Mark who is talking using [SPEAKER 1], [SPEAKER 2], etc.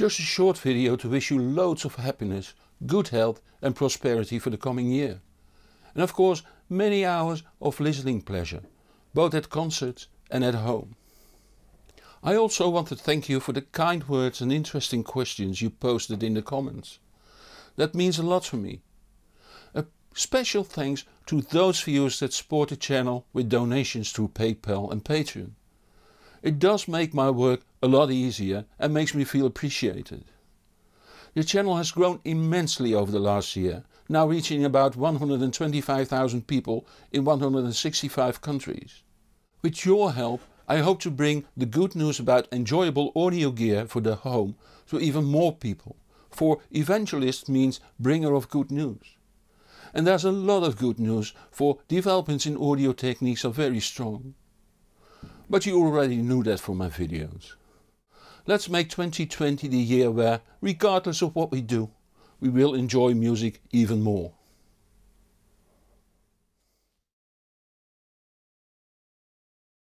[SPEAKER 1] Just a short video to wish you loads of happiness, good health and prosperity for the coming year. And of course many hours of listening pleasure, both at concerts and at home. I also want to thank you for the kind words and interesting questions you posted in the comments. That means a lot for me. A special thanks to those viewers that support the channel with donations through PayPal and Patreon. It does make my work a lot easier and makes me feel appreciated. The channel has grown immensely over the last year, now reaching about 125,000 people in 165 countries. With your help I hope to bring the good news about enjoyable audio gear for the home to even more people, for evangelist means bringer of good news. And there's a lot of good news for developments in audio techniques are very strong. But you already knew that from my videos. Let's make 2020 the year where, regardless of what we do, we will enjoy music even more.